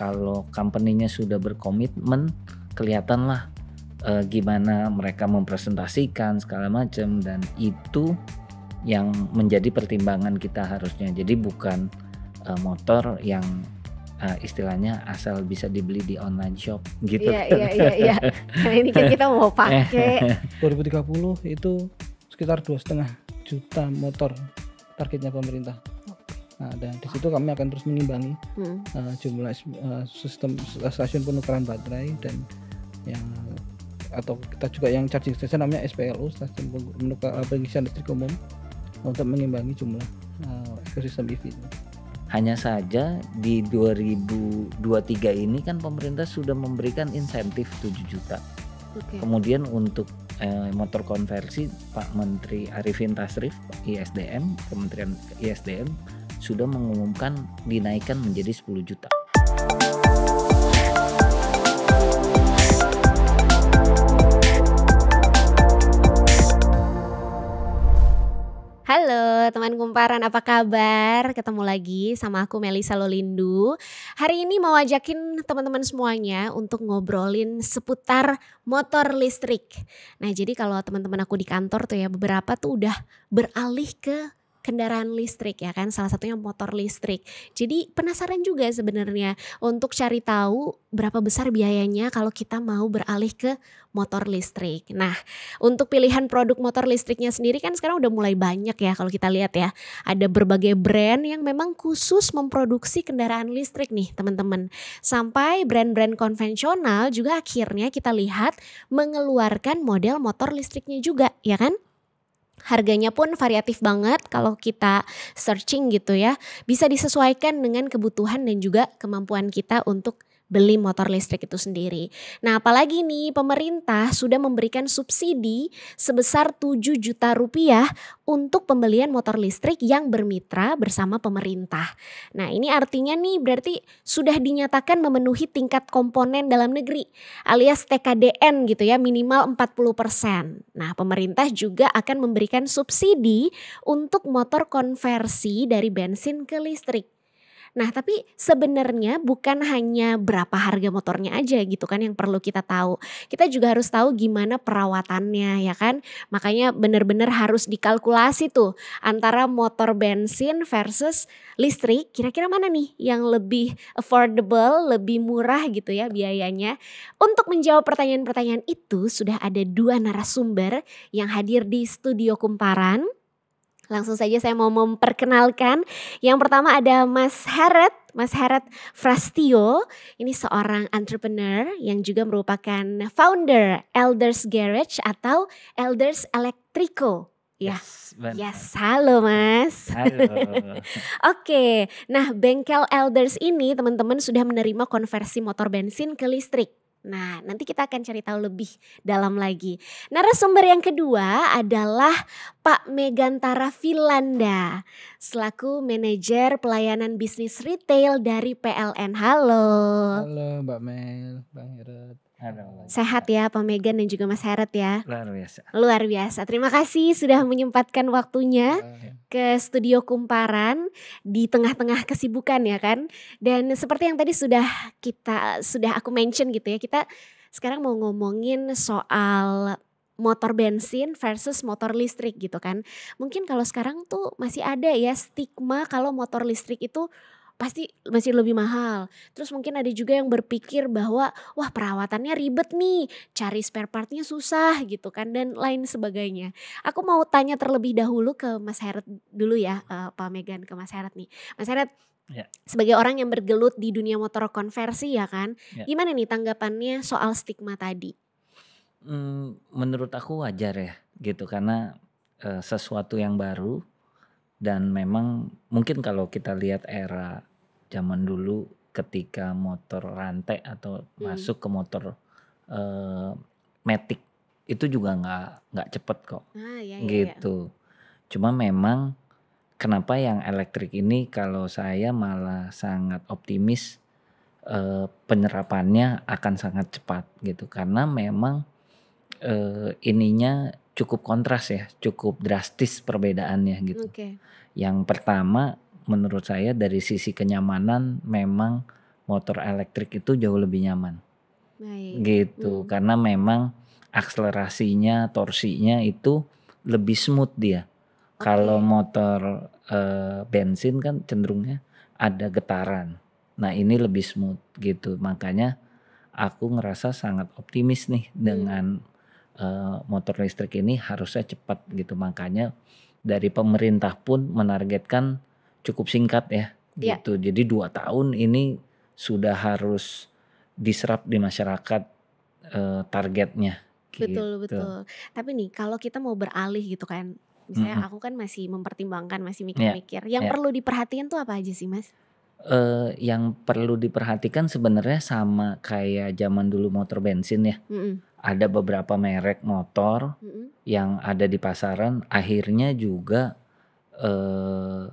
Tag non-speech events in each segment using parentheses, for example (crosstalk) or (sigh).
kalau company-nya sudah berkomitmen kelihatanlah uh, gimana mereka mempresentasikan segala macam dan itu yang menjadi pertimbangan kita harusnya. Jadi bukan uh, motor yang uh, istilahnya asal bisa dibeli di online shop gitu. Iya iya iya iya. Karena ini kan kita mau pakai (laughs) 2030 itu sekitar dua setengah juta motor targetnya pemerintah. Nah, dan di situ kami akan terus mengimbangi hmm. uh, jumlah uh, sistem stasiun penukaran baterai dan yang atau kita juga yang charging station namanya SPLU stasiun penukar pengisian listrik umum untuk mengimbangi jumlah uh, ekosistem EV. Hanya saja di 2023 ini kan pemerintah sudah memberikan insentif 7 juta. Okay. Kemudian untuk eh, motor konversi Pak Menteri Arifin Tasrif ISDM, Kementerian ISDM sudah mengumumkan dinaikkan menjadi 10 juta. Halo teman kumparan apa kabar? Ketemu lagi sama aku Melisa Lolindu. Hari ini mau ajakin teman-teman semuanya untuk ngobrolin seputar motor listrik. Nah jadi kalau teman-teman aku di kantor tuh ya beberapa tuh udah beralih ke kendaraan listrik ya kan salah satunya motor listrik. Jadi penasaran juga sebenarnya untuk cari tahu berapa besar biayanya kalau kita mau beralih ke motor listrik. Nah, untuk pilihan produk motor listriknya sendiri kan sekarang udah mulai banyak ya kalau kita lihat ya. Ada berbagai brand yang memang khusus memproduksi kendaraan listrik nih, teman-teman. Sampai brand-brand konvensional juga akhirnya kita lihat mengeluarkan model motor listriknya juga, ya kan? Harganya pun variatif banget kalau kita searching gitu ya. Bisa disesuaikan dengan kebutuhan dan juga kemampuan kita untuk beli motor listrik itu sendiri. Nah apalagi nih pemerintah sudah memberikan subsidi sebesar 7 juta rupiah untuk pembelian motor listrik yang bermitra bersama pemerintah. Nah ini artinya nih berarti sudah dinyatakan memenuhi tingkat komponen dalam negeri alias TKDN gitu ya minimal 40%. Nah pemerintah juga akan memberikan subsidi untuk motor konversi dari bensin ke listrik. Nah, tapi sebenarnya bukan hanya berapa harga motornya aja gitu kan yang perlu kita tahu. Kita juga harus tahu gimana perawatannya ya kan. Makanya benar-benar harus dikalkulasi tuh antara motor bensin versus listrik. Kira-kira mana nih yang lebih affordable, lebih murah gitu ya biayanya. Untuk menjawab pertanyaan-pertanyaan itu sudah ada dua narasumber yang hadir di studio Kumparan. Langsung saja saya mau memperkenalkan. Yang pertama ada Mas Heret, Mas Heret Frastio. Ini seorang entrepreneur yang juga merupakan founder Elders Garage atau Elders Electrico. Ya, yes, yes, halo Mas. Halo. (laughs) Oke, nah bengkel Elders ini teman-teman sudah menerima konversi motor bensin ke listrik. Nah, nanti kita akan cari tahu lebih dalam lagi. Narasumber yang kedua adalah Pak Megantara Vilanda, selaku manajer pelayanan bisnis retail dari PLN. Halo. Halo Mbak Mel, Bang Herod. Sehat ya Pak Megan dan juga Mas Heret ya. Luar biasa. Luar biasa. Terima kasih sudah menyempatkan waktunya ke studio Kumparan di tengah-tengah kesibukan ya kan. Dan seperti yang tadi sudah kita sudah aku mention gitu ya, kita sekarang mau ngomongin soal motor bensin versus motor listrik gitu kan. Mungkin kalau sekarang tuh masih ada ya stigma kalau motor listrik itu pasti masih lebih mahal. Terus mungkin ada juga yang berpikir bahwa wah perawatannya ribet nih, cari spare partnya susah gitu kan dan lain sebagainya. Aku mau tanya terlebih dahulu ke Mas Heret dulu ya, uh, Pak Megan ke Mas Heret nih. Mas Heret, Ya. Sebagai orang yang bergelut di dunia motor konversi ya kan, ya. gimana nih tanggapannya soal stigma tadi? Hmm, menurut aku wajar ya gitu karena uh, sesuatu yang baru dan memang mungkin kalau kita lihat era zaman dulu ketika motor rantai atau hmm. masuk ke motor uh, matic itu juga nggak nggak cepet kok ah, iya, iya, iya. gitu iya. cuma memang kenapa yang elektrik ini kalau saya malah sangat optimis uh, penyerapannya akan sangat cepat gitu karena memang uh, ininya cukup kontras ya cukup drastis perbedaannya gitu okay. yang pertama menurut saya dari sisi kenyamanan memang motor elektrik itu jauh lebih nyaman. Baik. Gitu. Hmm. Karena memang akselerasinya, torsinya itu lebih smooth dia. Kalau Oke. motor eh, bensin kan cenderungnya ada getaran. Nah, ini lebih smooth gitu. Makanya aku ngerasa sangat optimis nih Hmm. dengan eh, motor listrik ini harusnya cepat gitu. Makanya dari pemerintah pun menargetkan cukup singkat ya Iya. gitu. Jadi dua tahun ini sudah harus diserap di masyarakat eh, targetnya Betul gitu. betul. Tapi nih kalau kita mau beralih gitu kan, misalnya Mhm. aku kan masih mempertimbangkan, masih Iya, mikir-mikir. Yang iya. perlu diperhatikan tuh apa aja sih, Mas? Eh, yang perlu diperhatikan sebenarnya sama kayak zaman dulu motor bensin ya. Mhm. Ada beberapa merek motor Mhm. yang ada di pasaran akhirnya juga eh,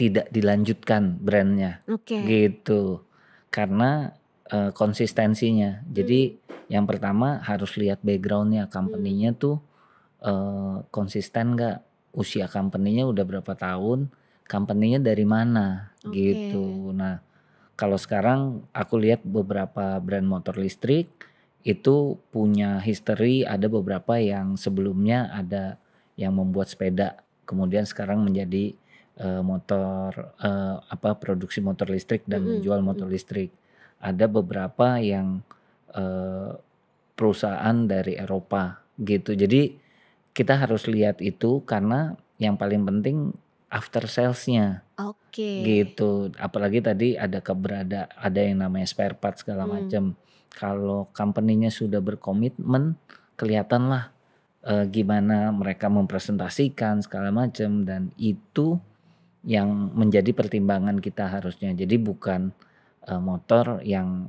tidak dilanjutkan brandnya Oke. gitu. Karena eh, konsistensinya. Jadi Hmm. yang pertama harus lihat backgroundnya Hmm. company-nya tuh eh, konsisten nggak usia company-nya udah berapa tahun company-nya dari mana Oke. gitu nah kalau sekarang aku lihat beberapa brand motor listrik itu punya history ada beberapa yang sebelumnya ada yang membuat sepeda kemudian sekarang menjadi eh, motor eh, apa produksi motor listrik dan Mhm, menjual motor mhm. listrik ada beberapa yang eh, perusahaan dari Eropa gitu jadi kita harus lihat itu karena yang paling penting after sales-nya Oke. gitu. Apalagi tadi ada keberada ada yang namanya spare part segala Hmm. macam. Kalau company-nya sudah berkomitmen, kelihatan lah eh, gimana mereka mempresentasikan segala macam dan itu yang menjadi pertimbangan kita harusnya. Jadi bukan eh, motor yang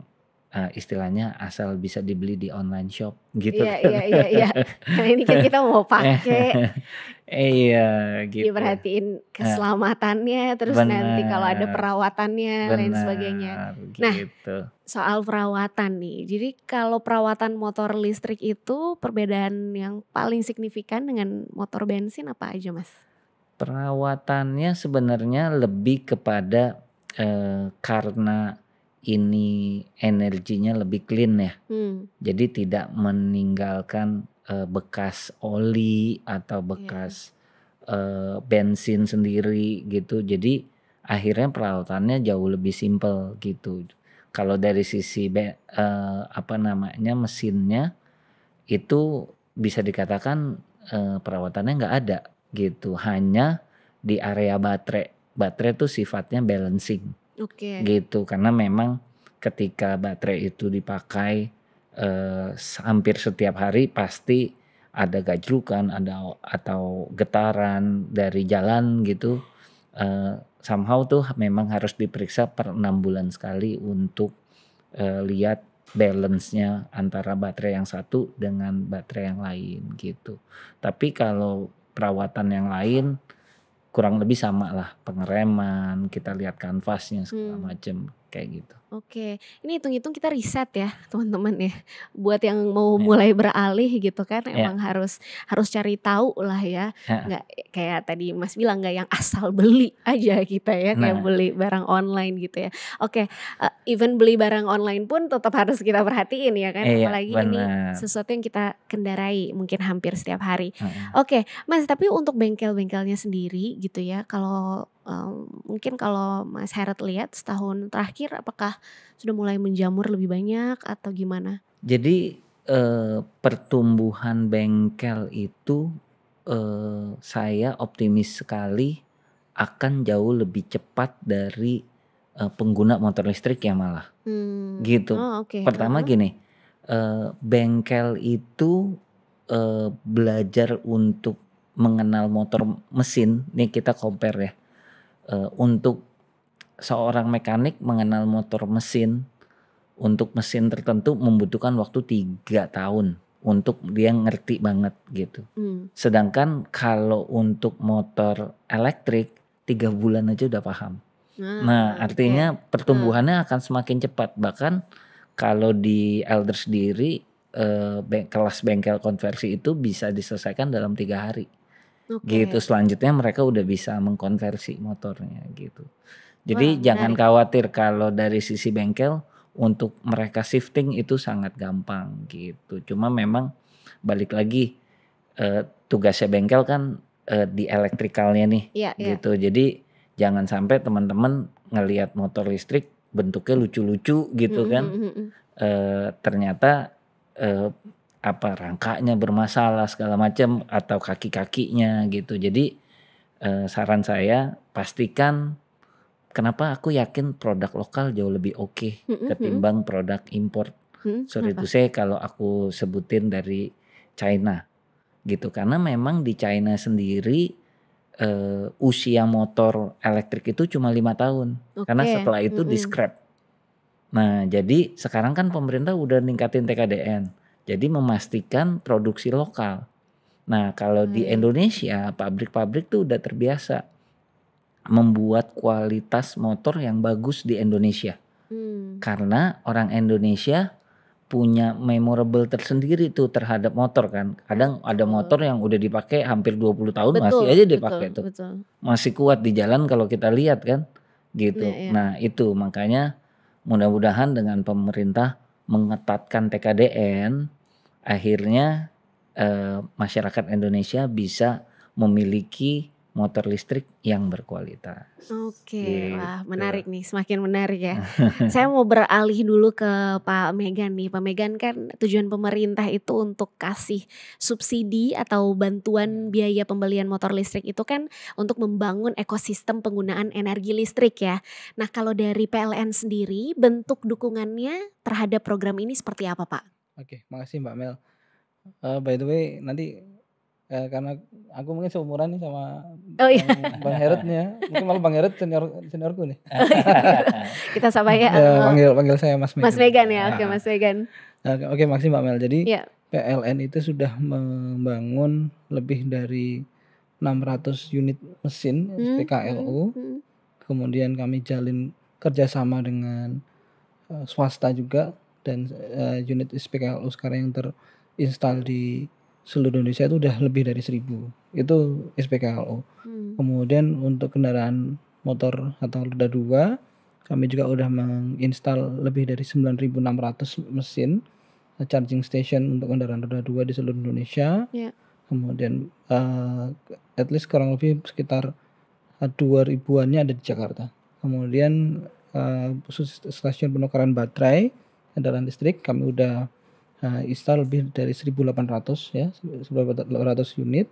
eh, istilahnya asal bisa dibeli di online shop gitu Iya kan. iya iya iya. Karena ini kan kita mau pakai, (laughs) iya gitu. diperhatiin Eh, keselamatannya, terus nanti kalau ada perawatannya, lain sebagainya. Nah, gitu. soal perawatan nih. Jadi kalau perawatan motor listrik itu perbedaan yang paling signifikan dengan motor bensin apa aja, Mas? Perawatannya sebenarnya lebih kepada eh, karena ini energinya lebih clean ya. Hmm. Jadi tidak meninggalkan eh, bekas oli atau Iya. bekas eh, bensin sendiri gitu. Jadi akhirnya perawatannya jauh lebih simpel gitu. Kalau dari sisi be- apa namanya mesinnya itu bisa dikatakan eh, perawatannya nggak ada gitu. Hanya di area baterai. Baterai itu sifatnya balancing Oke. gitu karena memang ketika baterai itu dipakai eh, hampir setiap hari pasti ada gajrukan ada atau getaran dari jalan gitu eh, somehow tuh memang harus diperiksa per enam bulan sekali untuk eh, lihat balance-nya antara baterai yang satu dengan baterai yang lain gitu tapi kalau perawatan yang lain kurang lebih sama lah pengereman kita lihat kanvasnya segala Hmm. macem kayak gitu Oke, ini hitung-hitung kita riset ya (laughs) teman-teman ya. Buat yang mau Ya. mulai beralih gitu kan, Ya. emang harus harus cari tahu lah ya. Ya. Nggak kayak tadi Mas bilang nggak yang asal beli aja kita ya, kayak Nah. beli barang online gitu ya. Oke, eh, even beli barang online pun tetap harus kita perhatiin ya kan, Iya, apalagi ini benar. sesuatu yang kita kendarai mungkin hampir setiap hari. Heeh. Oke, Mas, tapi untuk bengkel-bengkelnya sendiri gitu ya, kalau em, mungkin kalau Mas Heret lihat setahun terakhir apakah sudah mulai menjamur lebih banyak atau gimana? Jadi eh, pertumbuhan bengkel itu eh, saya optimis sekali akan jauh lebih cepat dari eh, pengguna motor listrik ya malah Hmm. gitu. Oh, oke. Pertama Heeh. gini, eh, bengkel itu eh, belajar untuk mengenal motor mesin. Nih kita compare ya. Eh, untuk seorang mekanik mengenal motor mesin untuk mesin tertentu membutuhkan waktu tiga tahun untuk dia ngerti banget gitu. Hmm. Sedangkan kalau untuk motor elektrik tiga bulan aja udah paham. Nah, Nah, artinya pertumbuhannya akan semakin cepat. Bahkan kalau di Elder sendiri eh, beng- kelas bengkel konversi itu bisa diselesaikan dalam tiga hari. Oke. Gitu. Selanjutnya mereka udah bisa mengkonversi motornya gitu. Jadi Wah, jangan menarik. khawatir kalau dari sisi bengkel untuk mereka shifting itu sangat gampang gitu. Cuma memang balik lagi eh, tugasnya bengkel kan eh, di elektrikalnya nih Iya, iya. gitu. Jadi jangan sampai teman-teman ngelihat motor listrik bentuknya lucu-lucu gitu Mm, kan. mm, mm, mm. Eh, ternyata eh, apa rangkanya bermasalah segala macam atau kaki-kakinya gitu. Jadi eh, saran saya pastikan kenapa aku yakin produk lokal jauh lebih oke Mm, mm, mm. ketimbang produk impor. Mm, Sorry itu saya kalau aku sebutin dari China gitu karena memang di China sendiri eh, usia motor elektrik itu cuma lima tahun karena Oke, setelah itu mm, di mm. scrap. Nah jadi sekarang kan pemerintah udah ningkatin TKDN jadi memastikan produksi lokal. Nah kalau di Baik. Indonesia pabrik-pabrik tuh udah terbiasa membuat kualitas motor yang bagus di Indonesia Hmm. karena orang Indonesia punya memorable tersendiri tuh terhadap motor kan. Kadang ada Betul. motor yang udah dipakai hampir 20 tahun Betul, masih aja betul, dipakai tuh. betul. Masih kuat di jalan kalau kita lihat kan. Gitu. Iya, iya. Nah, itu makanya mudah-mudahan dengan pemerintah mengetatkan TKDN akhirnya eh, masyarakat Indonesia bisa memiliki motor listrik yang berkualitas. Oke, wah Gitu. menarik nih, semakin menarik ya. (laughs) Saya mau beralih dulu ke Pak Megan nih. Pak Megan kan tujuan pemerintah itu untuk kasih subsidi atau bantuan biaya pembelian motor listrik itu kan untuk membangun ekosistem penggunaan energi listrik ya. Nah kalau dari PLN sendiri bentuk dukungannya terhadap program ini seperti apa Pak? Oke, makasih Mbak Mel. Eh, by the way, nanti eh, karena aku mungkin seumuran nih sama Oh iya, Bang, Herut nih ya. Mungkin malah Bang Herut senior seniorku nih. (laughs) kita sama ya. (laughs) Ya, oh, panggil panggil saya Mas Megan. Mas Megan ya, oke Nah, Mas Megan. Oke, oke, makasih Mbak Mel. Jadi Iya. PLN itu sudah membangun lebih dari 600 unit mesin Hmm, hmm, SPKLU. hmm. Kemudian kami jalin kerjasama dengan eh, swasta juga dan eh, unit SPKLU sekarang yang terinstal di seluruh Indonesia itu udah lebih dari 1000. Itu SPKLU. Hmm. Kemudian untuk kendaraan motor atau roda dua, kami juga udah menginstal lebih dari 9.600 mesin eh, charging station untuk kendaraan roda dua di seluruh Indonesia. Iya. Kemudian eh, at least kurang lebih sekitar eh, 2000-annya ada di Jakarta. Kemudian khusus stasiun penukaran baterai kendaraan listrik kami udah eh, install lebih dari 1.800 ya, 1.800 unit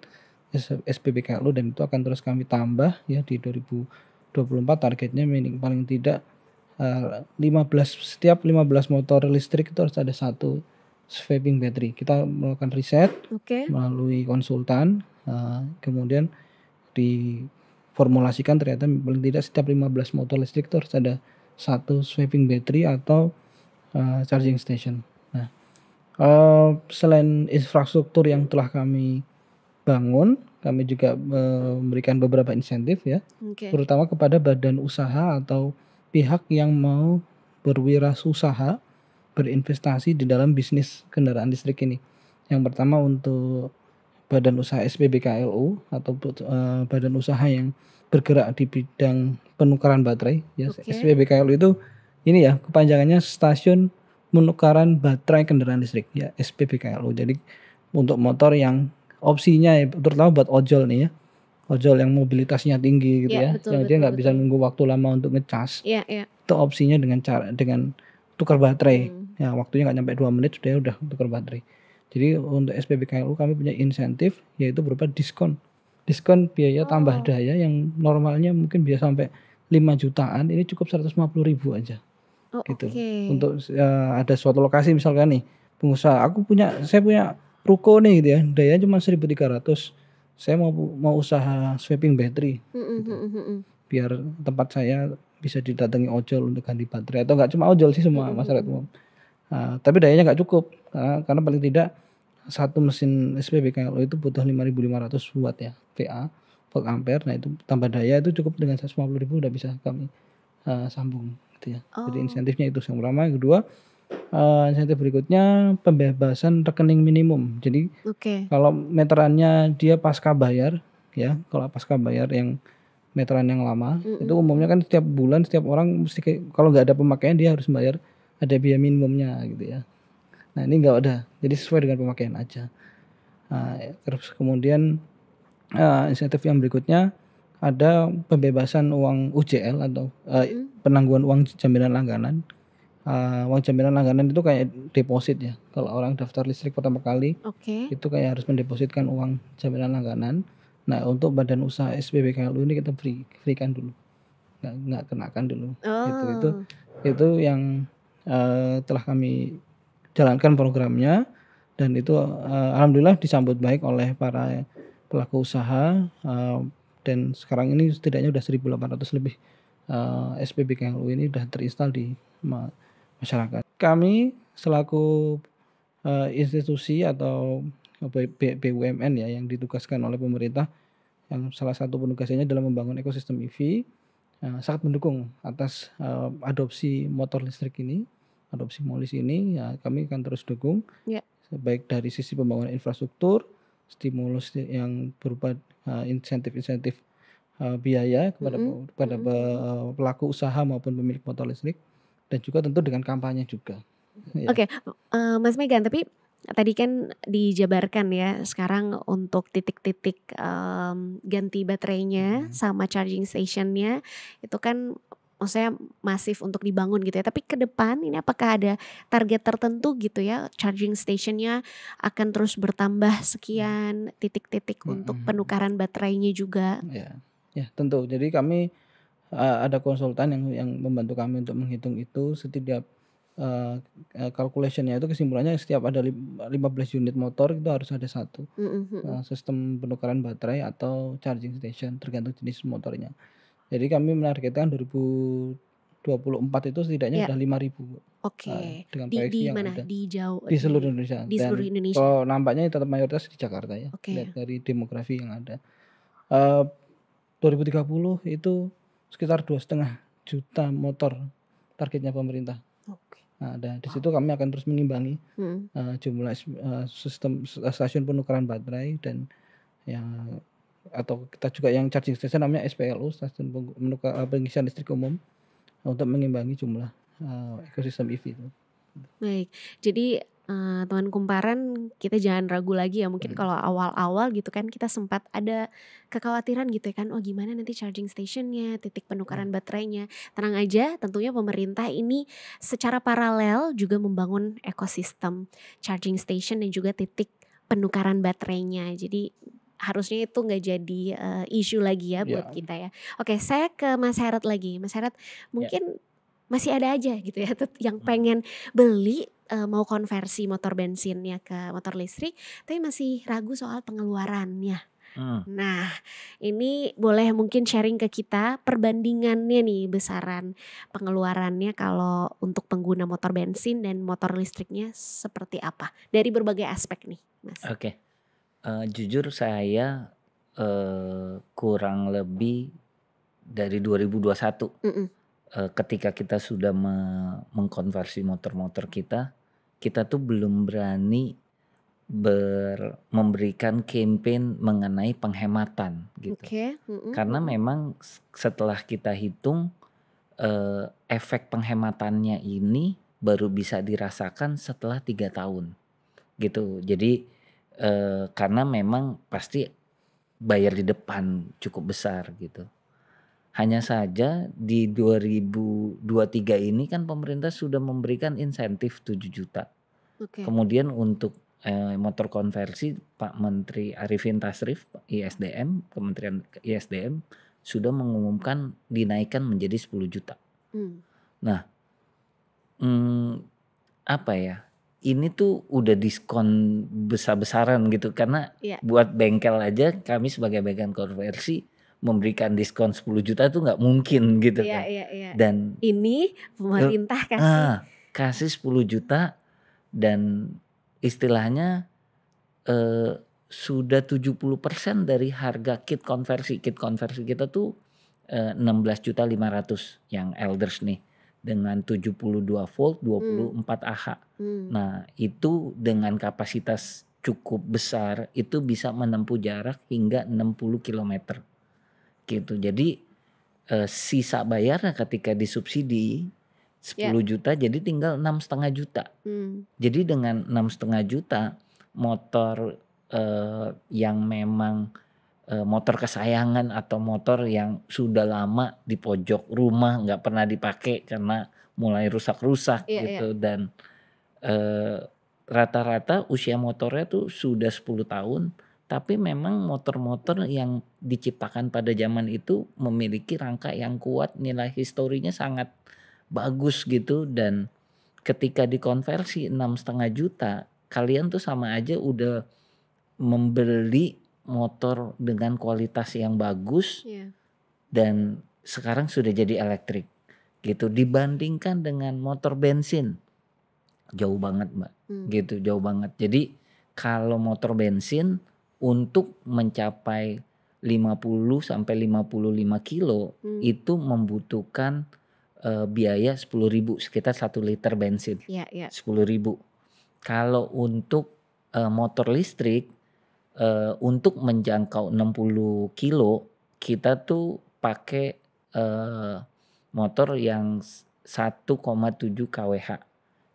S- SPBKLU dan itu akan terus kami tambah ya di 2024 targetnya minim paling tidak eh, 15 setiap 15 motor listrik itu harus ada satu swapping battery. Kita melakukan riset Oke. melalui konsultan eh, kemudian diformulasikan ternyata paling tidak setiap 15 motor listrik itu harus ada satu swapping battery atau eh, charging station. Eh, selain infrastruktur yang telah kami bangun, kami juga eh, memberikan beberapa insentif ya, Oke. terutama kepada badan usaha atau pihak yang mau berwirausaha berinvestasi di dalam bisnis kendaraan listrik ini. Yang pertama untuk badan usaha SPBKLU atau eh, badan usaha yang bergerak di bidang penukaran baterai ya Oke. SPBKLU itu ini ya kepanjangannya stasiun penukaran baterai kendaraan listrik ya SPBKLU. Jadi untuk motor yang opsinya ya, terutama buat ojol nih ya. Ojol yang mobilitasnya tinggi gitu Iya, ya. betul, yang dia betul, nggak bisa nunggu waktu lama untuk ngecas. Iya, iya. Itu opsinya dengan cara dengan tukar baterai. Hmm. Ya, waktunya nggak nyampe 2 menit sudah udah tukar baterai. Jadi untuk SPBKLU kami punya insentif yaitu berupa diskon. Diskon biaya tambah Oh. daya yang normalnya mungkin bisa sampai 5 jutaan, ini cukup 150 ribu aja Oh, gitu. oke. Untuk eh, ada suatu lokasi misalkan nih, pengusaha, aku punya saya punya ruko nih gitu ya, daya cuma 1300. Saya mau mau usaha swapping battery Mm-mm, gitu. mm-mm, mm-mm. biar tempat saya bisa didatangi ojol untuk ganti baterai atau nggak cuma ojol sih semua Mm-mm, masyarakat umum. Nah, tapi dayanya nggak cukup karena, karena paling tidak satu mesin SPBKLU itu butuh 5.500 watt ya VA volt ampere. Nah itu tambah daya itu cukup dengan 150.000 udah bisa kami eh, sambung gitu ya. Jadi Oh. insentifnya itu yang pertama, yang kedua eh, insentif berikutnya pembebasan rekening minimum. Jadi Oke. kalau meterannya dia pasca bayar ya, kalau pasca bayar yang meteran yang lama mm -hmm. itu umumnya kan setiap bulan setiap orang mesti kalau nggak ada pemakaian dia harus bayar ada biaya minimumnya gitu ya nah ini nggak ada jadi sesuai dengan pemakaian aja nah, terus kemudian uh, insentif yang berikutnya ada pembebasan uang UJL atau uh, penangguhan uang jaminan langganan uh, uang jaminan langganan itu kayak deposit ya kalau orang daftar listrik pertama kali okay. itu kayak harus mendepositkan uang jaminan langganan Nah untuk badan usaha SPBKLU ini kita free, freekan dulu, nggak nggak kenakan dulu. Oh. Itu itu itu yang uh, telah kami jalankan programnya dan itu uh, alhamdulillah disambut baik oleh para pelaku usaha uh, dan sekarang ini setidaknya sudah 1.800 lebih uh, SPBKLU ini sudah terinstal di masyarakat. Kami selaku uh, institusi atau BUMN ya yang ditugaskan oleh pemerintah yang salah satu penugasannya dalam membangun ekosistem EV uh, sangat mendukung atas uh, adopsi motor listrik ini, adopsi molis ini ya kami akan terus dukung yeah. baik dari sisi pembangunan infrastruktur, stimulus yang berupa uh, insentif-insentif uh, biaya kepada mm -hmm. kepada mm -hmm. pelaku usaha maupun pemilik motor listrik dan juga tentu dengan kampanye juga. Ya. Oke, okay. uh, Mas Megan, tapi tadi kan dijabarkan ya sekarang untuk titik-titik um, ganti baterainya hmm. sama charging stationnya itu kan maksudnya masif untuk dibangun gitu ya. Tapi ke depan ini apakah ada target tertentu gitu ya charging stationnya akan terus bertambah sekian titik-titik hmm. untuk penukaran baterainya juga? Ya, ya tentu. Jadi kami uh, ada konsultan yang yang membantu kami untuk menghitung itu setiap uh, calculationnya itu kesimpulannya setiap ada 15 unit motor itu harus ada satu mm-hmm. uh, sistem penukaran baterai atau charging station tergantung jenis motornya. Jadi kami menargetkan 2024 itu setidaknya yeah. udah 5000 Oke. Okay. Uh, dengan di, di yang mana? ada di jauh di seluruh Indonesia. Di seluruh Indonesia. Kalau nampaknya tetap mayoritas di Jakarta ya. Okay. Lihat dari demografi yang ada. Uh, 2030 itu sekitar dua setengah juta motor targetnya pemerintah. Nah, dan di situ kami akan terus mengimbangi hmm. uh, jumlah uh, sistem stasiun penukaran baterai dan ya atau kita juga yang charging station namanya SPLU stasiun uh, pengisian listrik umum untuk mengimbangi jumlah uh, ekosistem EV itu. Baik, jadi uh, teman kumparan kita jangan ragu lagi ya mungkin hmm. kalau awal-awal gitu kan kita sempat ada kekhawatiran gitu ya kan oh gimana nanti charging stationnya titik penukaran hmm. baterainya tenang aja tentunya pemerintah ini secara paralel juga membangun ekosistem charging station dan juga titik penukaran baterainya jadi harusnya itu nggak jadi uh, isu lagi ya buat yeah. kita ya. Oke, saya ke Mas Herat lagi. Mas Herat, ya. mungkin yeah. masih ada aja gitu ya yang hmm. pengen beli uh, mau konversi motor bensinnya ke motor listrik, tapi masih ragu soal pengeluarannya. Hmm. Nah, ini boleh mungkin sharing ke kita perbandingannya nih besaran pengeluarannya kalau untuk pengguna motor bensin dan motor listriknya seperti apa dari berbagai aspek nih, Mas. Oke, okay. Uh, eh, jujur saya uh, kurang lebih dari 2021 mm -mm. Uh, ketika kita sudah me mengkonversi motor-motor kita kita tuh belum berani ber, memberikan campaign mengenai penghematan gitu. Okay. Mm-hmm. Karena memang setelah kita hitung uh, efek penghematannya ini baru bisa dirasakan setelah tiga tahun gitu. Jadi uh, karena memang pasti bayar di depan cukup besar gitu. Hanya saja di 2023 ini kan pemerintah sudah memberikan insentif 7 juta. Okay. Kemudian untuk eh, motor konversi Pak Menteri Arifin Tasrif ISDM, Kementerian ISDM sudah mengumumkan dinaikkan menjadi 10 juta. Hmm. Nah, hmm, apa ya? Ini tuh udah diskon besar-besaran gitu karena yeah. buat bengkel aja kami sebagai bengkel konversi memberikan diskon 10 juta itu nggak mungkin gitu iya, kan. Iya, iya. Dan ini pemerintah kasih ah, kasih 10 juta dan istilahnya eh, sudah 70% dari harga kit konversi. Kit konversi kita tuh eh, 16 juta 500 yang elders nih dengan 72 volt 24 hmm. AH. Hmm. Nah, itu dengan kapasitas cukup besar itu bisa menempuh jarak hingga 60 kilometer gitu. Jadi uh, sisa bayarnya ketika disubsidi 10 Ya. juta jadi tinggal enam setengah juta. Hmm. Jadi dengan enam setengah juta motor uh, yang memang uh, motor kesayangan atau motor yang sudah lama di pojok rumah nggak pernah dipakai karena mulai rusak-rusak Iya, gitu dan uh, rata-rata usia motornya tuh sudah 10 tahun tapi memang motor-motor yang diciptakan pada zaman itu memiliki rangka yang kuat nilai historinya sangat bagus gitu dan ketika dikonversi enam setengah juta kalian tuh sama aja udah membeli motor dengan kualitas yang bagus Iya. dan sekarang sudah jadi elektrik gitu dibandingkan dengan motor bensin jauh banget mbak Hmm. gitu jauh banget jadi kalau motor bensin untuk mencapai 50 sampai 55 kilo Hmm. itu membutuhkan eh, biaya 10.000 sekitar 1 liter bensin Iya, iya. 10.000 kalau untuk eh, motor listrik eh, untuk menjangkau 60 kilo kita tuh pakai eh, motor yang 1,7 kWh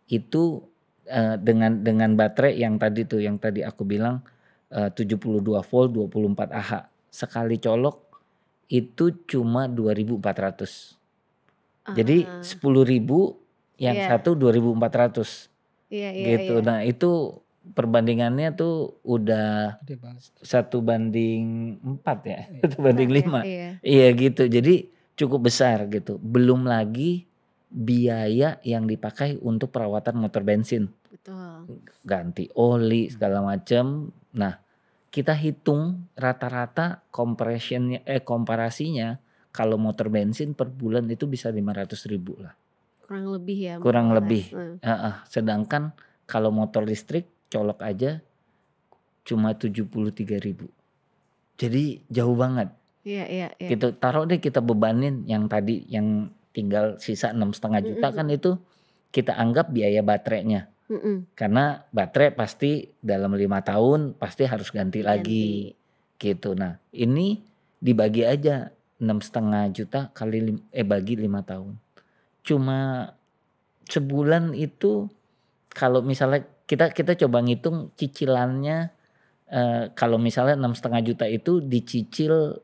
itu eh, dengan dengan baterai yang tadi tuh yang tadi aku bilang eh, 72 volt 24 Ah sekali colok itu cuma 2.400 jadi Ah. 10.000 yang Iya. satu 2.400 Iya, iya, gitu. iya. Nah itu perbandingannya tuh udah satu banding empat ya, Iya. satu banding ya, lima. Iya. Iya gitu. Jadi cukup besar gitu. Belum lagi biaya yang dipakai untuk perawatan motor bensin, Betul. ganti oli segala macam. Nah kita hitung rata-rata compressionnya eh komparasinya kalau motor bensin per bulan itu bisa 500 ribu lah. Kurang lebih ya. Kurang lebih. Hmm. Heeh, sedangkan kalau motor listrik colok aja cuma 73 ribu. Jadi jauh banget. Iya, iya, iya. Gitu taruh deh kita bebanin yang tadi yang tinggal sisa enam setengah juta Mm-mm. kan itu kita anggap biaya baterainya Mm-mm. karena baterai pasti dalam lima tahun pasti harus ganti lagi gitu. Nah ini dibagi aja enam setengah juta kali lim- eh bagi lima tahun. Cuma sebulan itu kalau misalnya kita kita coba ngitung cicilannya eh, kalau misalnya enam setengah juta itu dicicil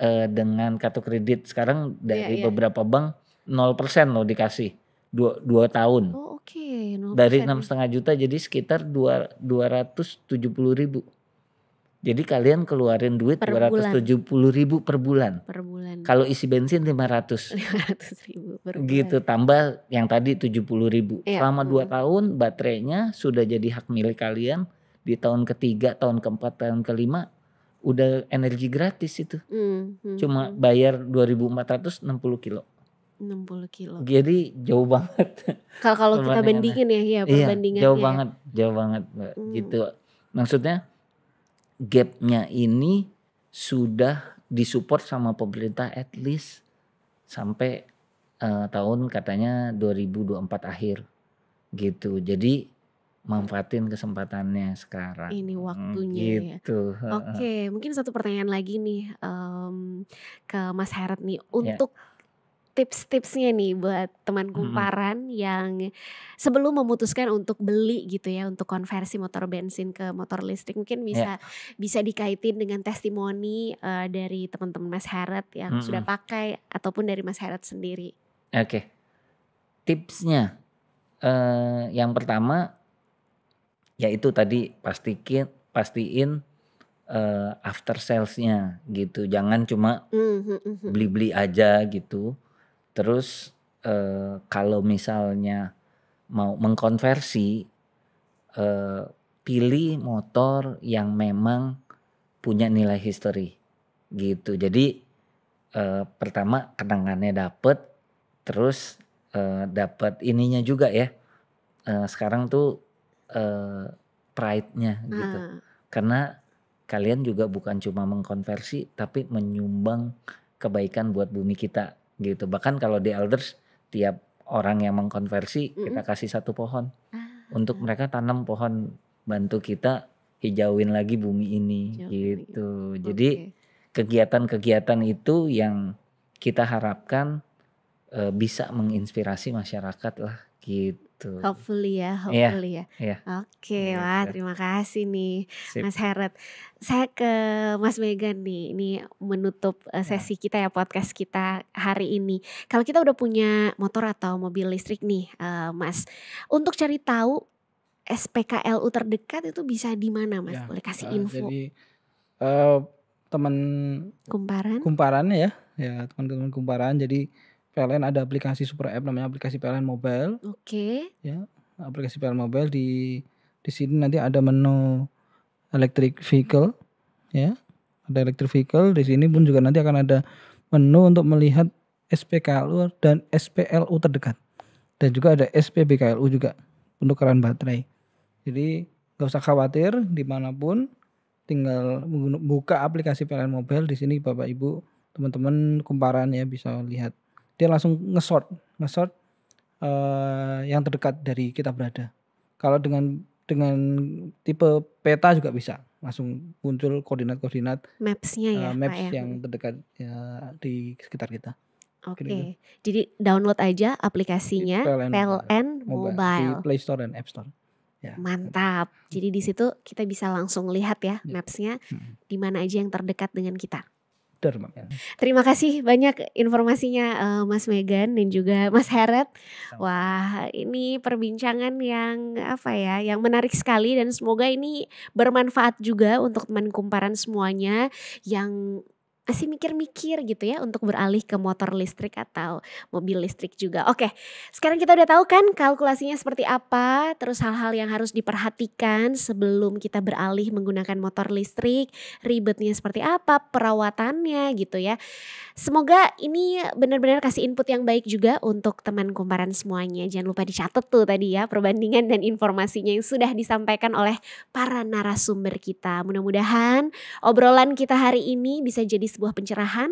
eh, dengan kartu kredit sekarang dari iya. beberapa bank 0% loh dikasih dua, dua tahun Oh oke. 0% dari ya. enam setengah juta jadi sekitar dua dua ratus tujuh puluh ribu. Jadi kalian keluarin duit dua ratus tujuh puluh ribu per bulan. per bulan. Kalau isi bensin 500 500 (laughs) ribu per bulan. gitu tambah yang tadi 70 ribu. Iya, Selama dua mm. tahun baterainya sudah jadi hak milik kalian. Di tahun ketiga, tahun keempat, tahun kelima udah energi gratis itu. Hmm, hmm, Cuma hmm. bayar 2.460 kilo. 60 kilo. Jadi jauh banget. Kalau kalau kita bandingin ya, ya Iya, perbandingannya. jauh banget, jauh banget, Mbak. Hmm. Gitu. Maksudnya gapnya ini sudah disupport sama pemerintah at least sampai eh, tahun katanya 2024 akhir gitu. Jadi manfaatin kesempatannya sekarang. Ini Hmm, waktunya ya. gitu. heeh. Oke, mungkin satu pertanyaan lagi nih em, ke Mas Herat nih untuk tips-tipsnya nih buat teman kumparan yang sebelum memutuskan untuk beli gitu ya untuk konversi motor bensin ke motor listrik mungkin bisa bisa dikaitin dengan testimoni eh, dari teman-teman Mas Herat yang sudah Mm-mm. pakai ataupun dari Mas Herat sendiri. Oke. Tipsnya eh yang pertama yaitu tadi pastikin pastiin eh, after salesnya gitu. Jangan cuma Hmm, hmm, hmm, hmm. beli-beli aja gitu. Terus eh, kalau misalnya mau mengkonversi eh, pilih motor yang memang punya nilai history gitu. Jadi eh, pertama kenangannya dapet, terus eh, dapat ininya juga ya. Eh, sekarang tuh eh, pride-nya gitu. Ah, Karena kalian juga bukan cuma mengkonversi tapi menyumbang kebaikan buat bumi kita gitu. Bahkan kalau di Elders tiap orang yang mengkonversi kita kasih satu pohon ah, untuk mereka tanam pohon bantu kita hijauin lagi bumi ini lagi. gitu. Jadi kegiatan-kegiatan itu yang kita harapkan uh, bisa menginspirasi masyarakat lah gitu. Hopefully ya, Iya, hopefully ya. iya. Oke, Gitu. wah terima kasih nih Sip. Mas Heret. Saya ke Mas Megan nih, ini menutup eh, sesi kita ya podcast kita hari ini. Kalau kita udah punya motor atau mobil listrik nih, eh, Mas, untuk cari tahu SPKLU terdekat itu bisa di mana, Mas? Ya, Boleh kasih eh, info jadi eh, teman kumparan? kumparan ya, ya teman-teman kumparan. Jadi PLN ada aplikasi super app namanya aplikasi PLN Mobile. Oke, Aplikasi PLN Mobile di di sini nanti ada menu electric vehicle ya. Ada electric vehicle di sini pun juga nanti akan ada menu untuk melihat SPKLU dan SPLU terdekat. Dan juga ada SPBKLU juga untuk keran baterai. Jadi nggak usah khawatir di mana pun tinggal buka aplikasi PLN Mobile di sini Bapak Ibu teman-teman kumparan ya bisa lihat dia langsung nge-sort nge-sort eh, yang terdekat dari kita berada. Kalau dengan dengan tipe peta juga bisa langsung muncul koordinat-koordinat maps-nya ya, eh, Pak maps ya. yang terdekat ya, di sekitar kita. Oke, gitu. jadi download aja aplikasinya PLN PLN Mobile, Mobile. di Play Store dan App Store. Ya. Mantap. Jadi di situ kita bisa langsung lihat ya Ya. maps-nya Hmm. di mana aja yang terdekat dengan kita. Mbak Mel. Terima kasih banyak informasinya eh, Mas Megan dan juga Mas Heret. Sama. Wah, ini perbincangan yang apa ya, yang menarik sekali dan semoga ini bermanfaat juga untuk teman kumparan semuanya yang masih mikir-mikir gitu ya untuk beralih ke motor listrik atau mobil listrik juga. Oke, sekarang kita udah tahu kan kalkulasinya seperti apa, terus hal-hal yang harus diperhatikan sebelum kita beralih menggunakan motor listrik, ribetnya seperti apa, perawatannya gitu ya. Semoga ini benar-benar kasih input yang baik juga untuk teman kumparan semuanya. Jangan lupa dicatat tuh tadi ya perbandingan dan informasinya yang sudah disampaikan oleh para narasumber kita. Mudah-mudahan obrolan kita hari ini bisa jadi sebuah pencerahan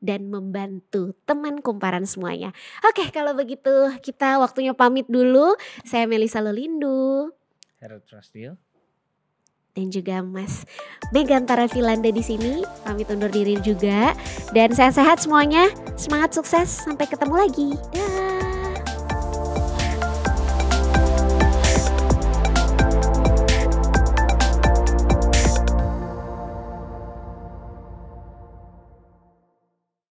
dan membantu teman kumparan semuanya. Oke, kalau begitu kita waktunya pamit dulu. Saya Melisa Lolindu Harold Trustio. dan juga Mas Megantara Vilanda di sini. Pamit undur diri juga dan sehat-sehat semuanya. Semangat sukses, sampai ketemu lagi. Dah.